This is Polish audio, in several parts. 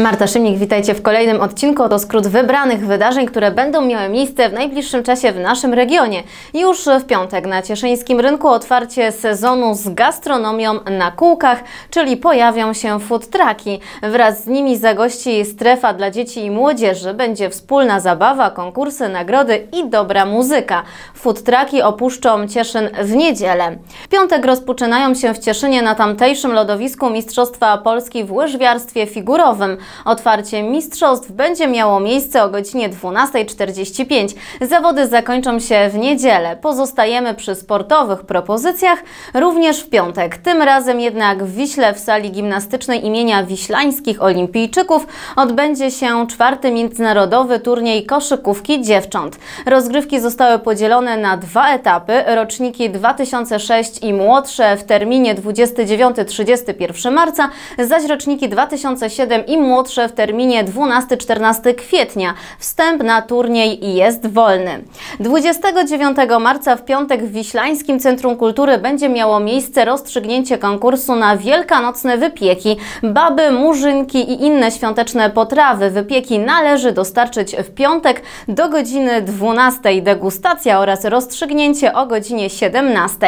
Marta Szymnik, witajcie w kolejnym odcinku. To skrót wybranych wydarzeń, które będą miały miejsce w najbliższym czasie w naszym regionie. Już w piątek na Cieszyńskim Rynku otwarcie sezonu z gastronomią na kółkach, czyli pojawią się food trucki. Wraz z nimi zagości strefa dla dzieci i młodzieży. Będzie wspólna zabawa, konkursy, nagrody i dobra muzyka. Food trucki opuszczą Cieszyn w niedzielę. W piątek rozpoczynają się w Cieszynie na tamtejszym lodowisku Mistrzostwa Polski w łyżwiarstwie figurowym. Otwarcie mistrzostw będzie miało miejsce o godzinie 12.45. Zawody zakończą się w niedzielę. Pozostajemy przy sportowych propozycjach również w piątek. Tym razem jednak w Wiśle w sali gimnastycznej imienia Wiślańskich Olimpijczyków odbędzie się czwarty międzynarodowy turniej koszykówki dziewcząt. Rozgrywki zostały podzielone na dwa etapy. Roczniki 2006 i młodsze w terminie 29-31 marca, zaś roczniki 2007 i młodsze młodsze w terminie 12-14 kwietnia. Wstęp na turniej jest wolny. 29 marca w piątek w Wiślańskim Centrum Kultury będzie miało miejsce rozstrzygnięcie konkursu na wielkanocne wypieki. Baby, murzynki i inne świąteczne potrawy. Wypieki należy dostarczyć w piątek do godziny 12. Degustacja oraz rozstrzygnięcie o godzinie 17.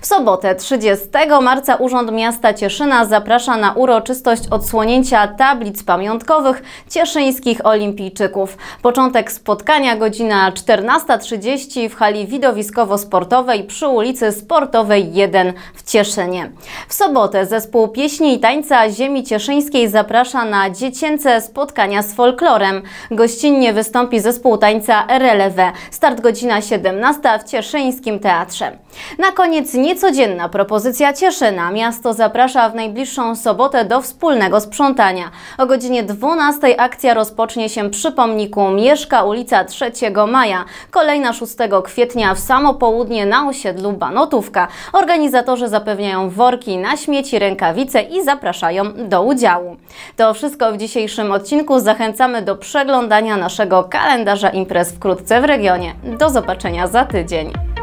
W sobotę 30 marca Urząd Miasta Cieszyna zaprasza na uroczystość odsłonięcia tablic pamiątkowych cieszyńskich olimpijczyków. Początek spotkania godzina 14.30 w hali widowiskowo-sportowej przy ulicy Sportowej 1 w Cieszynie. W sobotę zespół pieśni i tańca ziemi cieszyńskiej zaprasza na dziecięce spotkania z folklorem. Gościnnie wystąpi zespół tańca Relewe. Start godzina 17 w Cieszyńskim Teatrze. Na koniec niecodzienna propozycja Cieszyna. Miasto zaprasza w najbliższą sobotę do wspólnego sprzątania. O godzinie 12 akcja rozpocznie się przy pomniku Mieszka ulica 3 Maja. Kolejna 6 kwietnia w samo południe na osiedlu Banotówka. Organizatorzy zapewniają worki na śmieci, rękawice i zapraszają do udziału. To wszystko w dzisiejszym odcinku. Zachęcamy do przeglądania naszego kalendarza imprez wkrótce w regionie. Do zobaczenia za tydzień.